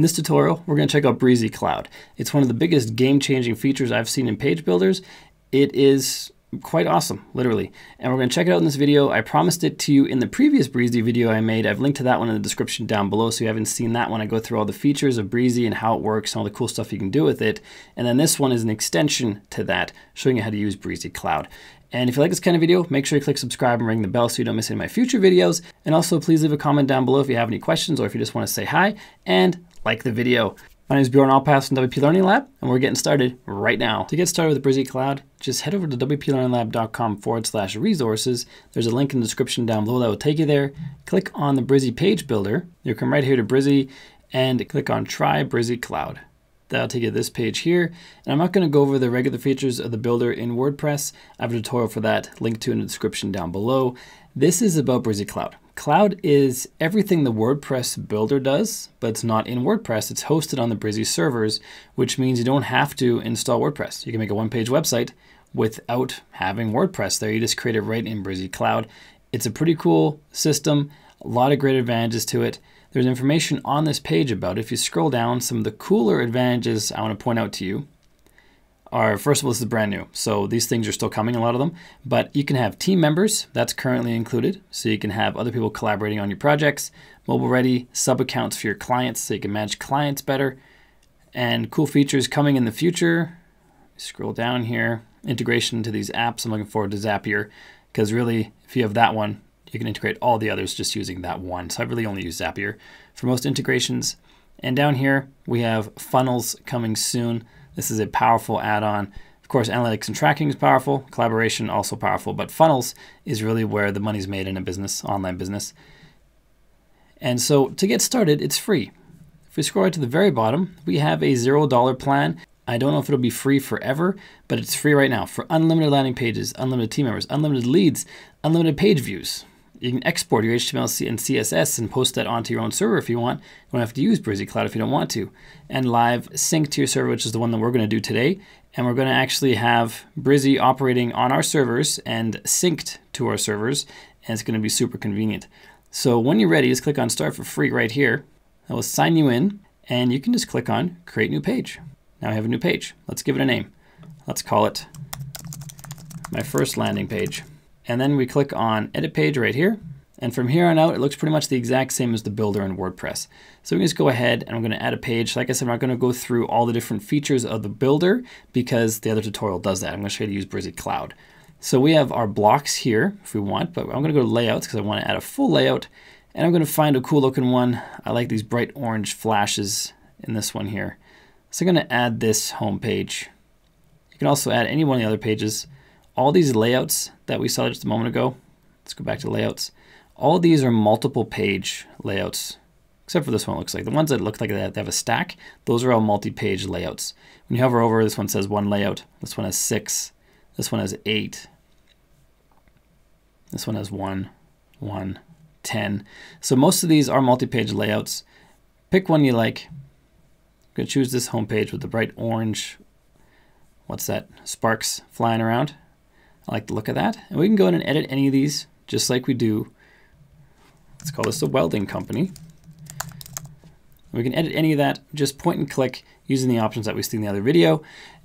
In this tutorial, we're going to check out Brizy Cloud. It's one of the biggest game-changing features I've seen in page builders. It is quite awesome, literally. And we're going to check it out in this video. I promised it to you in the previous Brizy video I made. I've linked to that one in the description down below, so if you haven't seen that one, I go through all the features of Brizy and how it works and all the cool stuff you can do with it. And then this one is an extension to that, showing you how to use Brizy Cloud. And if you like this kind of video, make sure you click subscribe and ring the bell so you don't miss any of my future videos. And also please leave a comment down below if you have any questions or if you just want to say hi. And like the video. My name is Bjorn Allpass from WP Learning Lab, and we're getting started right now. To get started with Brizy Cloud, just head over to wplearninglab.com forward slash resources. There's a link in the description down below that will take you there. Click on the Brizy page builder. You'll come right here to Brizy and click on Try Brizy Cloud. That'll take you to this page here. And I'm not going to go over the regular features of the builder in WordPress. I have a tutorial for that linked to in the description down below. This is about Brizy Cloud. Cloud is everything the WordPress builder does, but it's not in WordPress. It's hosted on the Brizy servers, which means you don't have to install WordPress. You can make a one-page website without having WordPress there. You just create it right in Brizy Cloud. It's a pretty cool system, a lot of great advantages to it. There's information on this page about it. If you scroll down, some of the cooler advantages I want to point out to you are first of all, this is brand new. So these things are still coming, a lot of them. But you can have team members, that's currently included. So you can have other people collaborating on your projects, mobile ready, sub accounts for your clients so you can manage clients better. And cool features coming in the future. Scroll down here, integration to these apps. I'm looking forward to Zapier because really, if you have that one, you can integrate all the others just using that one. So I really only use Zapier for most integrations. And down here, we have funnels coming soon. This is a powerful add-on. Of course, analytics and tracking is powerful, collaboration also powerful, but funnels is really where the money's made in a business, online business. And so to get started, it's free. If we scroll right to the very bottom, we have a $0 plan. I don't know if it'll be free forever, but it's free right now for unlimited landing pages, unlimited team members, unlimited leads, unlimited page views. You can export your HTML and CSS and post that onto your own server if you want. You don't have to use Brizy Cloud if you don't want to. And live sync to your server, which is the one that we're going to do today. And we're going to actually have Brizy operating on our servers and synced to our servers. And it's going to be super convenient. So when you're ready, just click on Start for Free right here. That will sign you in. And you can just click on Create New Page. Now I have a new page. Let's give it a name. Let's call it my first landing page. And then we click on edit page right here. And from here on out, it looks pretty much the exact same as the builder in WordPress. So we can just go ahead and I'm going to add a page. Like I said, I'm not going to go through all the different features of the builder because the other tutorial does that. I'm going to show you to use Brizy Cloud. So we have our blocks here if we want, but I'm going to go to layouts because I want to add a full layout. And I'm going to find a cool looking one. I like these bright orange flashes in this one here. So I'm going to add this home page. You can also add any one of the other pages all these layouts that we saw just a moment ago, let's go back to layouts. All these are multiple page layouts, except for this one looks like. The ones that look like they have a stack, those are all multi-page layouts. When you hover over, this one says one layout, this one has six, this one has eight, this one has one, one, ten. So most of these are multi-page layouts. Pick one you like. I'm to choose this homepage with the bright orange, what's that, sparks flying around. I like the look of that. And we can go in and edit any of these just like we do. Let's call this a welding company. We can edit any of that, just point and click using the options that we see in the other video.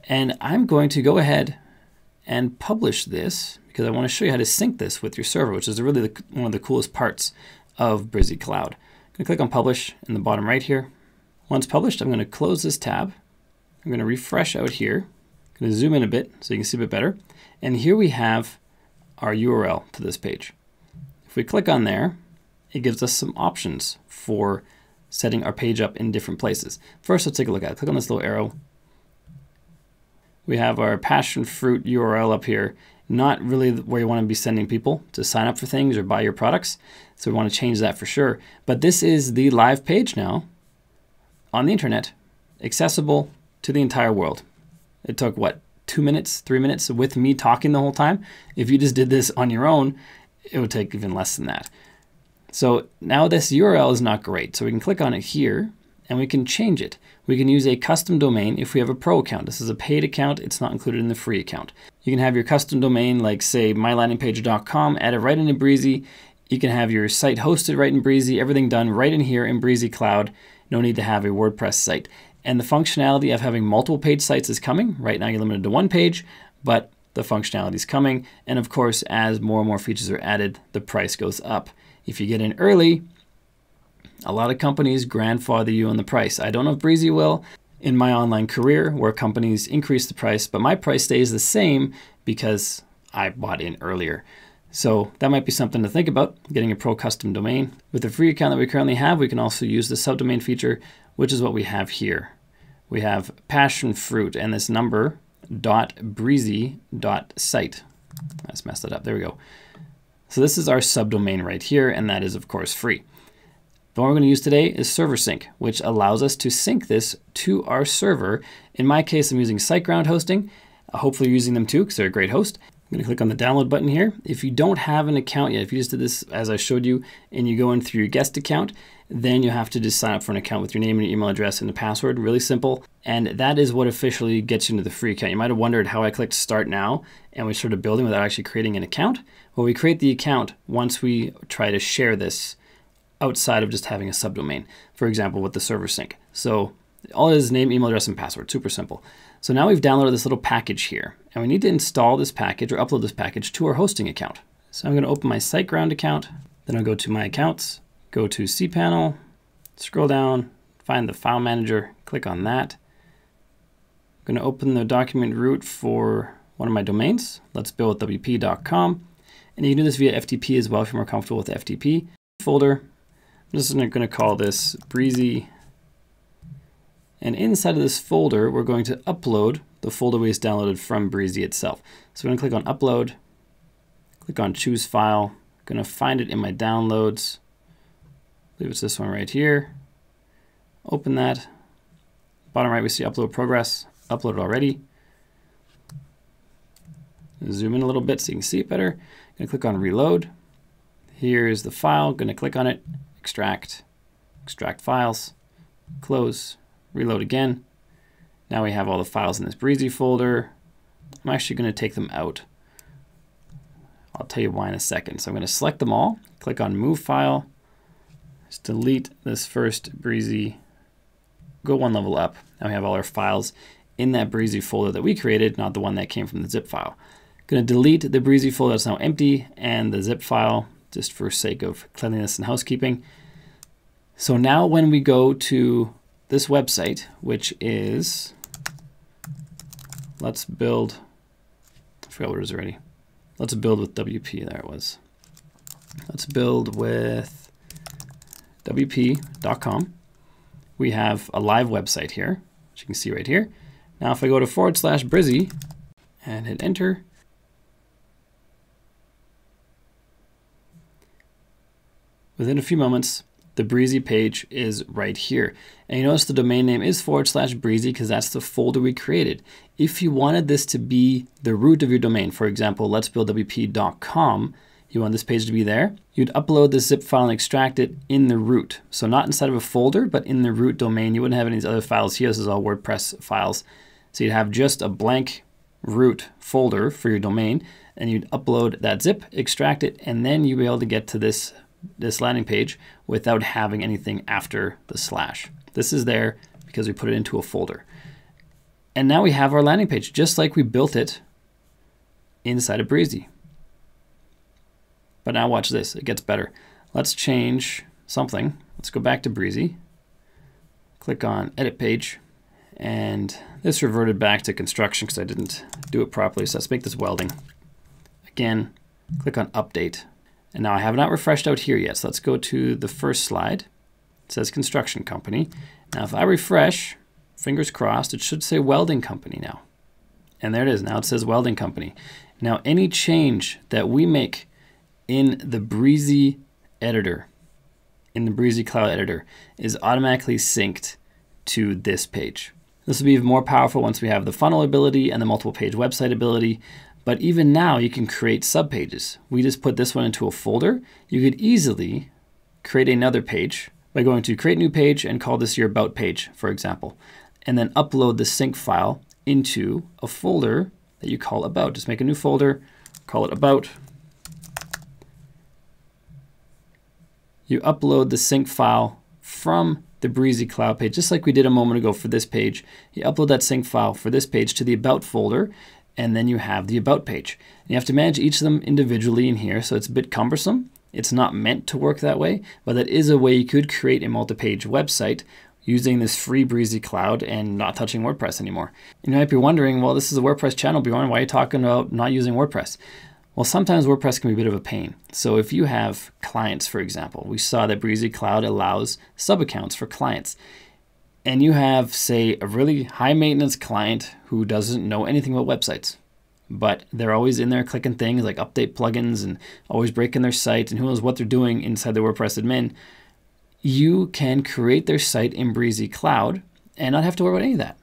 And I'm going to go ahead and publish this because I want to show you how to sync this with your server, which is really the, one of the coolest parts of Brizy Cloud. I'm going to click on publish in the bottom right here. Once published, I'm going to close this tab. I'm going to refresh out here. I'm going to zoom in a bit so you can see a bit better. And here we have our URL to this page. If we click on there, it gives us some options for setting our page up in different places. First, let's take a look at it. Click on this little arrow. We have our passion fruit URL up here. Not really where you want to be sending people to sign up for things or buy your products. So we want to change that for sure. But this is the live page now on the internet, accessible to the entire world. It took what, two minutes, three minutes with me talking the whole time. If you just did this on your own, it would take even less than that. So now this URL is not great. So we can click on it here and we can change it. We can use a custom domain if we have a pro account. This is a paid account. It's not included in the free account. You can have your custom domain like say mylandingpage.com, add it right into Brizy. You can have your site hosted right in Brizy, everything done right in here in Brizy Cloud. no need to have a WordPress site. And the functionality of having multiple page sites is coming. Right now you're limited to one page, but the functionality is coming. And of course, as more and more features are added, the price goes up. If you get in early, a lot of companies grandfather you on the price. I don't know if Brizy will in my online career where companies increase the price, but my price stays the same because I bought in earlier. So that might be something to think about, getting a pro custom domain. With the free account that we currently have, we can also use the subdomain feature, which is what we have here. We have passion fruit and this number dot brizy dot site. Just messed that up. There we go. So this is our subdomain right here, and that is of course free. The one we're going to use today is Server Sync, which allows us to sync this to our server. In my case, I'm using SiteGround hosting. Uh, hopefully you're using them too, because they're a great host. I'm going to click on the download button here. If you don't have an account yet, if you just did this as I showed you, and you go in through your guest account, then you have to just sign up for an account with your name and your email address and a password. Really simple. And that is what officially gets you into the free account. You might have wondered how I clicked start now and we started building without actually creating an account. Well, we create the account once we try to share this outside of just having a subdomain, for example, with the server sync. So all it is name, email address, and password, super simple. So now we've downloaded this little package here, and we need to install this package or upload this package to our hosting account. So I'm gonna open my SiteGround account, then I'll go to my accounts, go to cPanel, scroll down, find the file manager, click on that. I'm gonna open the document root for one of my domains. Let's build wp.com. And you can do this via FTP as well if you're more comfortable with FTP. Folder, I'm just going to call this brizy. And inside of this folder, we're going to upload the folder we just downloaded from Brizy itself. So I'm going to click on Upload, click on Choose File. I'm going to find it in my downloads. Believe it's this one right here. Open that. Bottom right, we see Upload Progress. Uploaded already. Zoom in a little bit so you can see it better. To click on Reload. Here's the file. Going to click on it extract, extract files, close, reload again. Now we have all the files in this Brizy folder. I'm actually going to take them out. I'll tell you why in a second. So I'm going to select them all, click on Move File, just delete this first Brizy, go one level up. Now we have all our files in that Brizy folder that we created, not the one that came from the zip file. To delete the Brizy folder that's now empty and the zip file just for sake of cleanliness and housekeeping. So now when we go to this website, which is, let's build, I forgot what it is already. Let's build with WP, there it was. Let's build with WP.com. We have a live website here, which you can see right here. Now if I go to forward slash Brizy and hit enter, Within a few moments, the Brizy page is right here. And you notice the domain name is forward slash Brizy because that's the folder we created. If you wanted this to be the root of your domain, for example, let's build wp.com, you want this page to be there, you'd upload the zip file and extract it in the root. So not inside of a folder, but in the root domain. You wouldn't have any of these other files here. This is all WordPress files. So you'd have just a blank root folder for your domain, and you'd upload that zip, extract it, and then you'd be able to get to this this landing page without having anything after the slash. This is there because we put it into a folder. And now we have our landing page, just like we built it inside of Brizy. But now watch this, it gets better. Let's change something. Let's go back to Brizy, click on Edit Page, and this reverted back to construction because I didn't do it properly. So let's make this welding. Again, click on Update. And now I have not refreshed out here yet, so let's go to the first slide. It says construction company. Now if I refresh, fingers crossed, it should say welding company now. And there it is, now it says welding company. Now any change that we make in the Brizy editor, in the Brizy Cloud editor, is automatically synced to this page. This will be even more powerful once we have the funnel ability and the multiple page website ability. But even now you can create subpages. We just put this one into a folder. You could easily create another page by going to create new page and call this your about page, for example, and then upload the sync file into a folder that you call about. Just make a new folder, call it about. You upload the sync file from the Brizy Cloud page, just like we did a moment ago for this page. You upload that sync file for this page to the About folder, and then you have the About page. And you have to manage each of them individually in here, so it's a bit cumbersome. It's not meant to work that way, but that is a way you could create a multi-page website using this free Brizy Cloud and not touching WordPress anymore. And you might be wondering, well, this is a WordPress channel, Bjorn. Why are you talking about not using WordPress? Well, sometimes WordPress can be a bit of a pain. So if you have clients, for example, we saw that Brizy Cloud allows sub accounts for clients. And you have, say, a really high maintenance client who doesn't know anything about websites, but they're always in there clicking things like update plugins and always breaking their site and who knows what they're doing inside the WordPress admin. You can create their site in Brizy Cloud and not have to worry about any of that.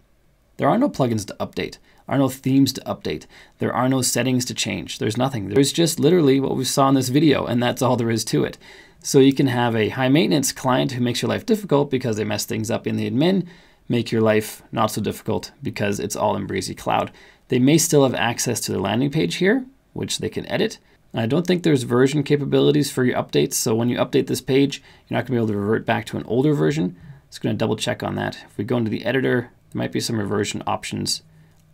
There are no plugins to update are no themes to update. There are no settings to change. There's nothing. There's just literally what we saw in this video, and that's all there is to it. So you can have a high maintenance client who makes your life difficult because they mess things up in the admin, make your life not so difficult because it's all in Brizy Cloud. They may still have access to the landing page here, which they can edit. I don't think there's version capabilities for your updates, so when you update this page, you're not to be able to revert back to an older version. Going to double check on that. If we go into the editor, there might be some reversion options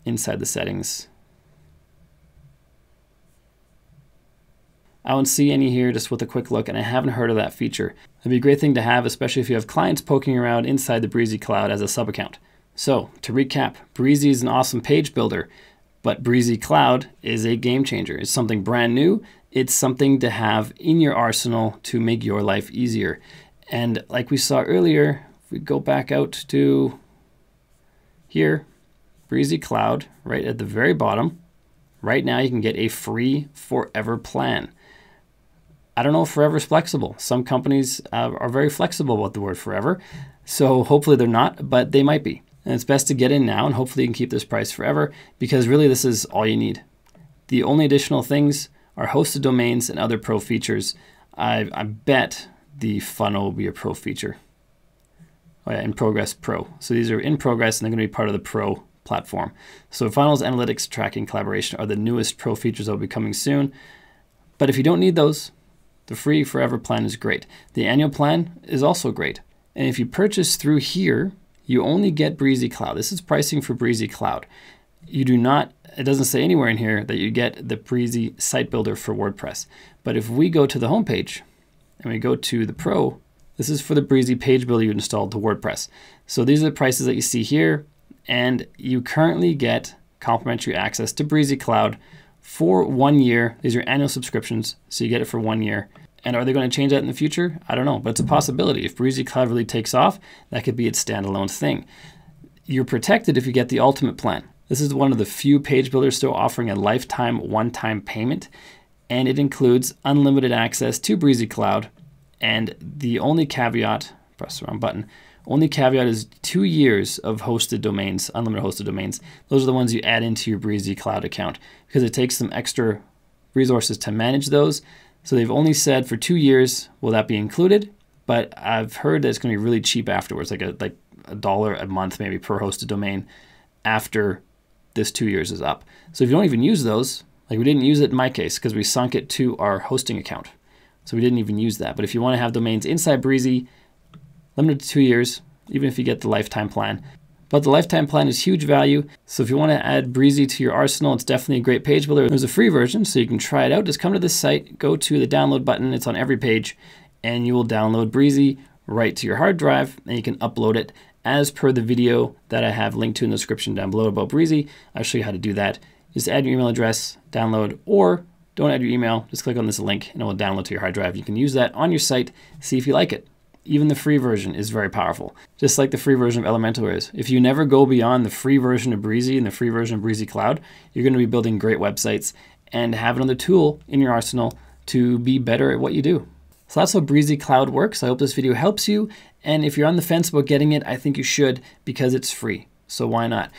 inside the settings. I don't see any here just with a quick look, and I haven't heard of that feature. It'd be a great thing to have, especially if you have clients poking around inside the Brizy Cloud as a sub account. So, to recap, Brizy is an awesome page builder, but Brizy Cloud is a game changer. It's something brand new. It's something to have in your arsenal to make your life easier. And like we saw earlier, if we go back out to here, Brizy Cloud right at the very bottom. Right now, you can get a free forever plan. I don't know if forever is flexible. Some companies uh, are very flexible about the word forever. So hopefully they're not, but they might be. And it's best to get in now and hopefully you can keep this price forever because really this is all you need. The only additional things are hosted domains and other pro features. I, I bet the funnel will be a pro feature. Oh yeah, in progress pro. So these are in progress and they're going to be part of the pro platform. So Funnels, Analytics, Tracking, Collaboration are the newest pro features that will be coming soon. But if you don't need those, the free forever plan is great. The annual plan is also great. And if you purchase through here, you only get Brizy Cloud. This is pricing for Brizy Cloud. You do not, it doesn't say anywhere in here that you get the Brizy site builder for WordPress. But if we go to the homepage and we go to the Pro, this is for the Brizy page builder you installed to WordPress. So these are the prices that you see here and you currently get complimentary access to Brizy Cloud for one year. These are annual subscriptions, so you get it for one year. And are they going to change that in the future? I don't know, but it's a possibility. If Brizy Cloud really takes off, that could be its standalone thing. You're protected if you get the ultimate plan. This is one of the few page builders still offering a lifetime one time payment, and it includes unlimited access to Brizy Cloud. And the only caveat, press the wrong button, only caveat is two years of hosted domains, unlimited hosted domains. Those are the ones you add into your Brizy Cloud account because it takes some extra resources to manage those. So they've only said for two years will that be included, but I've heard that it's going to be really cheap afterwards, like a like a dollar a month maybe per hosted domain after this two years is up. So if you don't even use those, like we didn't use it in my case because we sunk it to our hosting account. So we didn't even use that. But if you want to have domains inside Brizy, limited to two years, even if you get the lifetime plan. But the lifetime plan is huge value. So if you want to add Brizy to your arsenal, it's definitely a great page builder. There's a free version, so you can try it out. Just come to this site, go to the download button. It's on every page, and you will download Brizy right to your hard drive, and you can upload it as per the video that I have linked to in the description down below about Brizy. I'll show you how to do that. Just add your email address, download, or don't add your email. Just click on this link, and it will download to your hard drive. You can use that on your site, see if you like it even the free version is very powerful, just like the free version of Elementor is. If you never go beyond the free version of Brizy and the free version of Brizy Cloud, you're going to be building great websites and have another tool in your arsenal to be better at what you do. So that's how Brizy Cloud works. I hope this video helps you. And if you're on the fence about getting it, I think you should because it's free. So why not?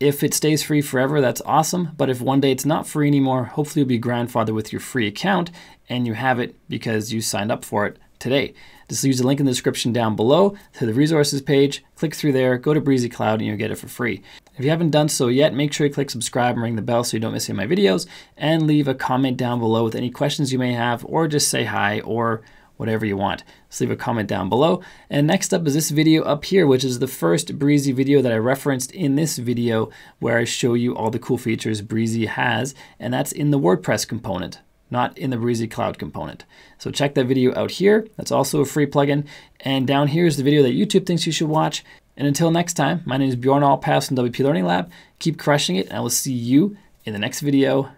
If it stays free forever, that's awesome. But if one day it's not free anymore, hopefully you'll be grandfathered with your free account and you have it because you signed up for it today. Just use the link in the description down below to the resources page. Click through there, go to Brizy Cloud, and you'll get it for free. If you haven't done so yet, make sure you click subscribe and ring the bell so you don't miss any of my videos, and leave a comment down below with any questions you may have, or just say hi, or whatever you want. Just leave a comment down below. And next up is this video up here, which is the first Brizy video that I referenced in this video where I show you all the cool features Brizy has, and that's in the WordPress component not in the Brizy Cloud component. So check that video out here. That's also a free plugin. And down here is the video that YouTube thinks you should watch. And until next time, my name is Bjorn Allpass from WP Learning Lab. Keep crushing it, and I will see you in the next video.